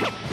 you